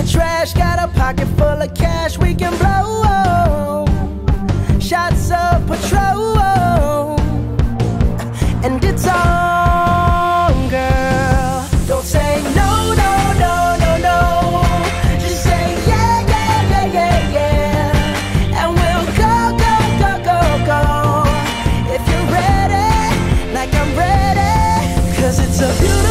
for trash. Got a pocket full of cash we can blow. Shots of Patrón. And it's on, girl. Don't say no, no, no, no, no. Just say yeah, yeah, yeah, yeah, yeah. And we'll go, go, go, go, go. If you're ready, like I'm ready. Cause it's a beautiful.